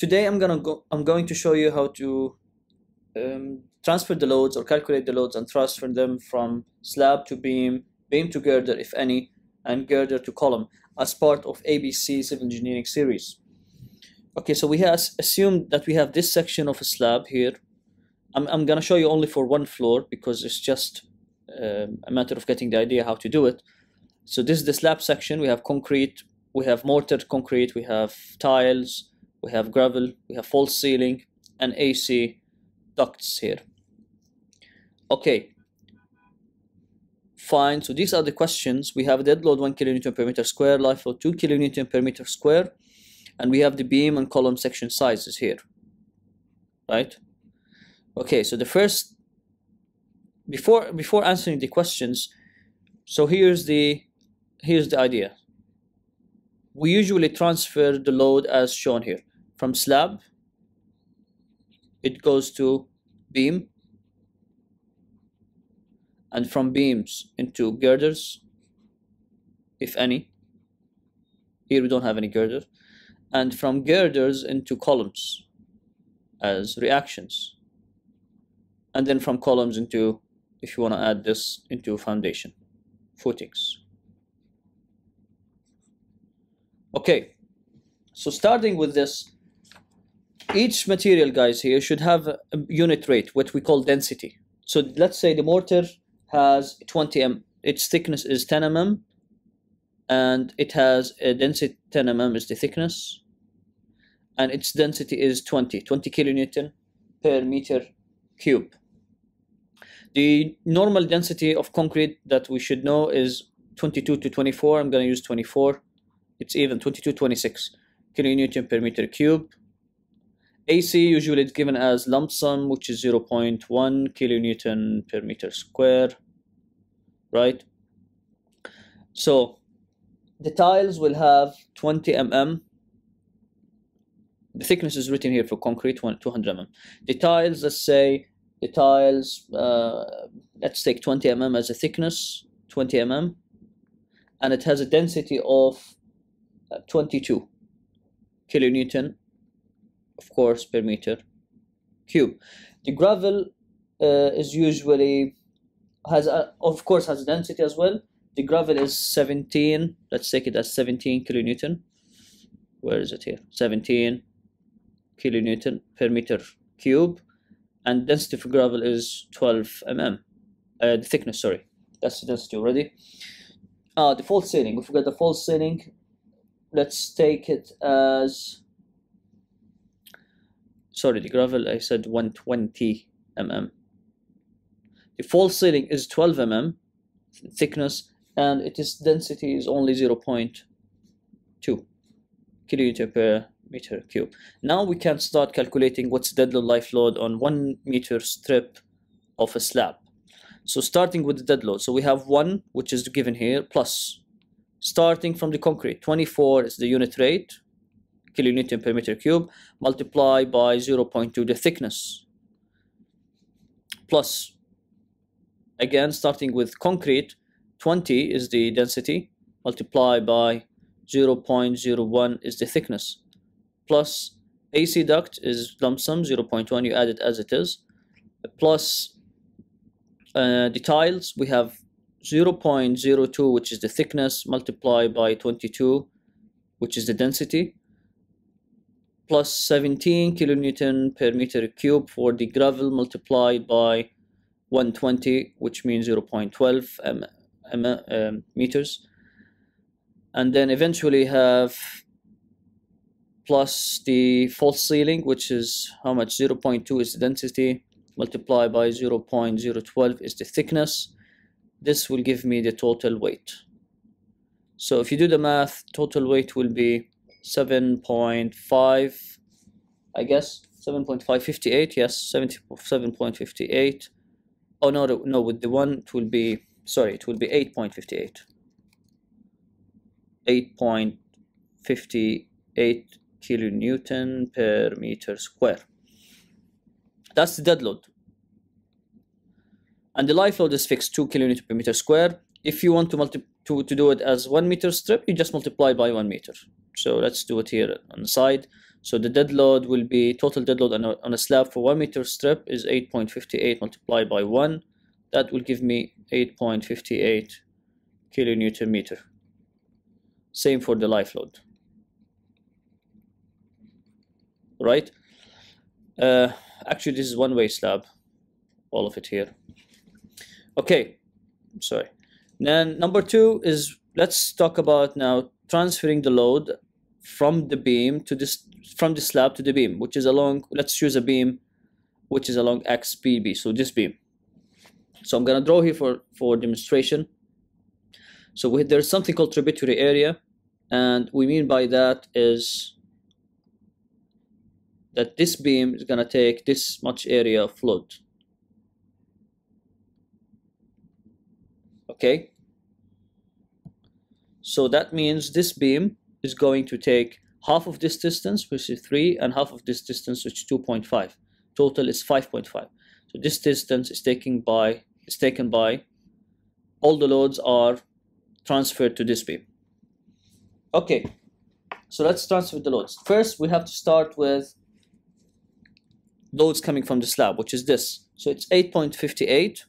today I'm gonna go I'm going to show you how to um, transfer the loads or calculate the loads and transfer them from slab to beam, beam to girder if any, and girder to column as part of ABC civil engineering series. Okay, so we have assumed that we have this section of a slab here. I'm, I'm gonna show you only for one floor because it's just um, a matter of getting the idea how to do it. So this is the slab section. We have concrete, we have mortar concrete, we have tiles, we have gravel, we have false ceiling, and AC ducts here. Okay, fine. So these are the questions. We have dead load 1 kilonewton per meter square, life load 2 kilonewton per meter square, and we have the beam and column section sizes here, right? Okay, so the first, before before answering the questions, so here's the here's the idea. We usually transfer the load as shown here from slab. It goes to beam and from beams into girders if any. Here we don't have any girder and from girders into columns as reactions. And then from columns into if you want to add this into foundation footings. Okay. So starting with this each material guys here should have a unit rate what we call density. So let's say the mortar has 20 m its thickness is 10 mm and it has a density 10 mm is the thickness and its density is 20 20 kilonewton per meter cube. The normal density of concrete that we should know is 22 to 24 i'm going to use 24 it's even 22 26 kilonewton per meter cube AC usually is given as lump sum, which is 0.1 kilonewton per meter square, right? So the tiles will have 20 mm. The thickness is written here for concrete, 200 mm. The tiles, let's say, the tiles, uh, let's take 20 mm as a thickness, 20 mm, and it has a density of uh, 22 kilonewton of course per meter cube. The gravel uh, is usually has a, of course has density as well. The gravel is 17 let's take it as 17 kilonewton. Where is it here? 17 kilonewton per meter cube. And density for gravel is 12 mm. Uh, the thickness sorry. That's the density already. Uh, the false ceiling. We forgot the false ceiling let's take it as sorry, the gravel, I said 120 mm. The false ceiling is 12 mm thickness and its density is only 0.2 kilonewton per meter cube. Now we can start calculating what's dead load life load on one meter strip of a slab. So starting with the dead load, so we have one which is given here plus starting from the concrete 24 is the unit rate kilonewton per meter cube multiply by 0.2 the thickness. Plus again starting with concrete 20 is the density multiply by 0.01 is the thickness. Plus AC duct is lump sum 0.1 you add it as it is. Plus uh, the tiles we have 0.02 which is the thickness multiplied by 22 which is the density plus 17 kilonewton per meter cube for the gravel multiplied by 120 which means 0.12 m, m, um, meters. And then eventually have plus the false ceiling which is how much? 0.2 is the density multiplied by 0.012 is the thickness. This will give me the total weight. So if you do the math total weight will be 7.5 I guess. 7.558 yes. 77.58 oh no no with the one it will be sorry it will be 8.58 8.58 kilonewton per meter square. That's the dead load. And the life load is fixed 2 kilonewton per meter square. If you want to multi to, to do it as one meter strip you just multiply by one meter so let's do it here on the side So the dead load will be total dead load on a, on a slab for one meter strip is 8.58 multiplied by one. That will give me 8.58 kilonewton meter. Same for the life load. Right? Uh, actually, this is one way slab. All of it here. Okay, sorry. Then number two is let's talk about now transferring the load from the beam to this from the slab to the beam, which is along. Let's choose a beam, which is along XPB. So this beam. So I'm gonna draw here for for demonstration. So we, there's something called tributary area, and we mean by that is that this beam is gonna take this much area of load. Okay. So that means this beam is going to take half of this distance, which is 3, and half of this distance, which is 2.5. Total is 5.5. So this distance is taken by is taken by all the loads are transferred to this beam. Okay, so let's transfer the loads. First, we have to start with loads coming from the slab, which is this. So it's 8.58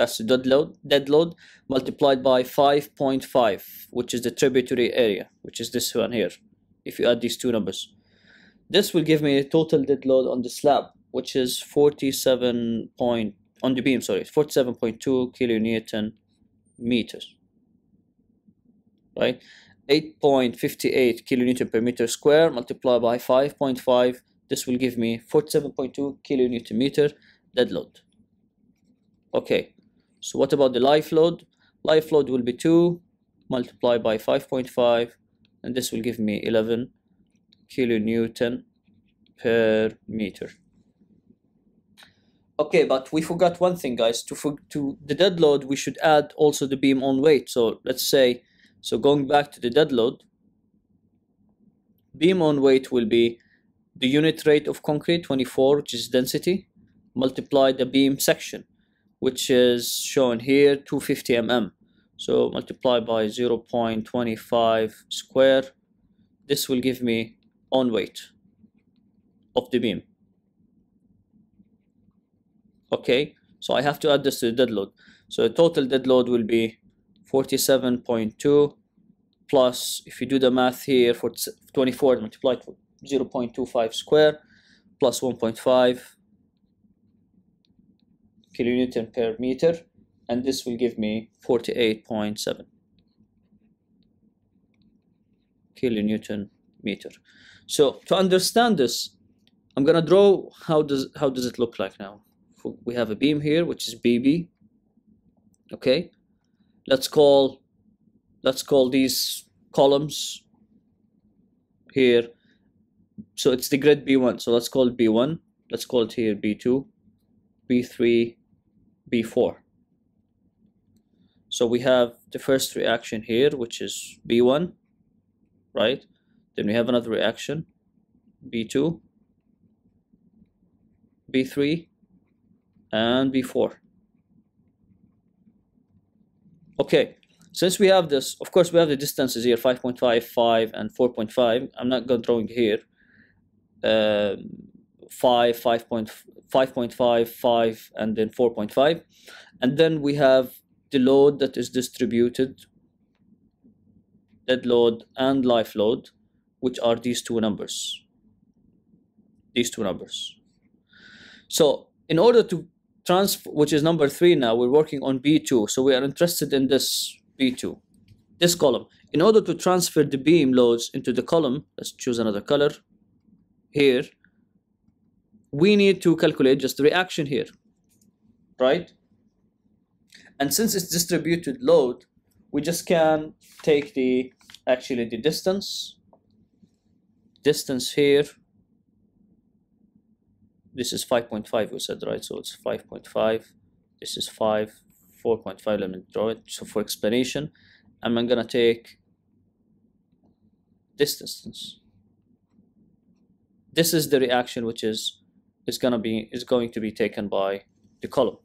that's the dead load, dead load multiplied by 5.5, which is the tributary area, which is this one here, if you add these two numbers. This will give me a total dead load on the slab, which is 47 point, on the beam, sorry, 47.2 kilonewton meters, right? 8.58 kilonewton per meter square multiplied by 5.5, this will give me 47.2 kilonewton meter dead load. Okay, so what about the life load? Life load will be 2 multiplied by 5.5 and this will give me 11 kilonewton per meter. Okay, but we forgot one thing, guys. To to the dead load, we should add also the beam on weight. So let's say, so going back to the dead load, beam on weight will be the unit rate of concrete, 24, which is density, multiply the beam section which is shown here 250 mm so multiply by 0 0.25 square this will give me on weight of the beam. Okay so I have to add this to the dead load. So the total dead load will be 47.2 plus if you do the math here for 24 multiplied 0.25 square plus 1.5 kilonewton per meter and this will give me 48.7 kilonewton meter. So to understand this I'm gonna draw how does how does it look like now. We have a beam here which is BB okay? Let's call let's call these columns here. So it's the grid B1 so let's call it B1 let's call it here B2 B3 B4. So we have the first reaction here, which is B1, right? Then we have another reaction, B2, B3, and B4. Okay, since we have this, of course, we have the distances here, 5.5, 5, and 4.5. I'm not going to drawing here. Um, 5, 5.5, 5, and then 4.5. And then we have the load that is distributed, dead load and life load, which are these two numbers. These two numbers. So in order to transfer, which is number three now, we're working on B2. So we are interested in this B2, this column. In order to transfer the beam loads into the column, let's choose another color here we need to calculate just the reaction here, right? And since it's distributed load, we just can take the, actually the distance, distance here, this is 5.5 we said, right? So it's 5.5, this is 5, 4.5, let me draw it. So for explanation, I'm gonna take this distance. This is the reaction which is is going to be is going to be taken by the column.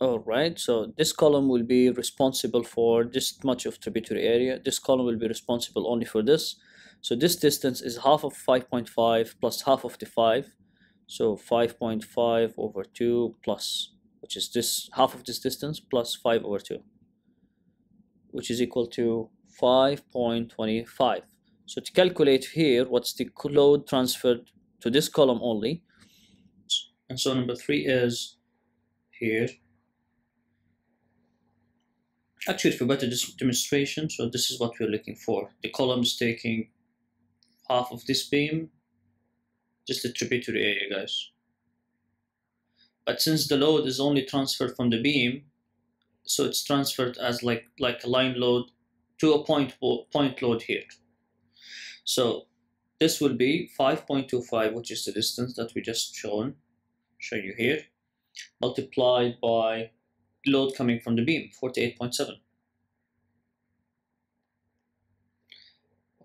All right, so this column will be responsible for this much of tributary area. This column will be responsible only for this. So this distance is half of 5.5 plus half of the 5. So 5.5 over 2 plus, which is this half of this distance plus 5 over 2, which is equal to 5.25. So to calculate here, what's the load transferred to this column only? And so number 3 is here. Actually for better demonstration so this is what we're looking for. The column is taking half of this beam. Just the tributary area guys. But since the load is only transferred from the beam so it's transferred as like like a line load to a point point load here so this will be 5.25 which is the distance that we just shown show you here multiplied by load coming from the beam, 48.7.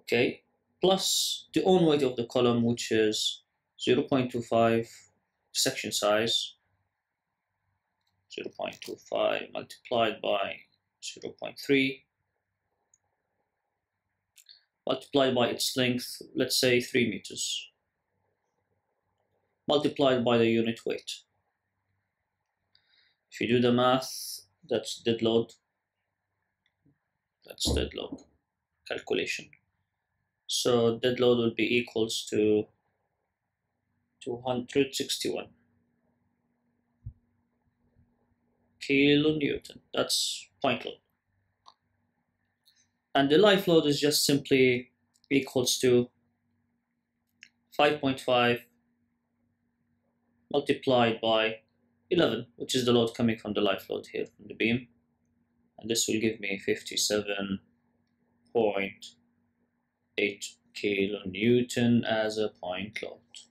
Okay, plus the own weight of the column, which is 0.25 section size, 0.25 multiplied by 0.3 multiplied by its length, let's say 3 meters, multiplied by the unit weight. If you do the math, that's dead load. That's dead load calculation. So dead load will be equals to 261 kilonewton. That's point load. And the life load is just simply equals to 5.5 multiplied by 11, which is the load coming from the life load here from the beam. And this will give me 57.8 kilonewton as a point load.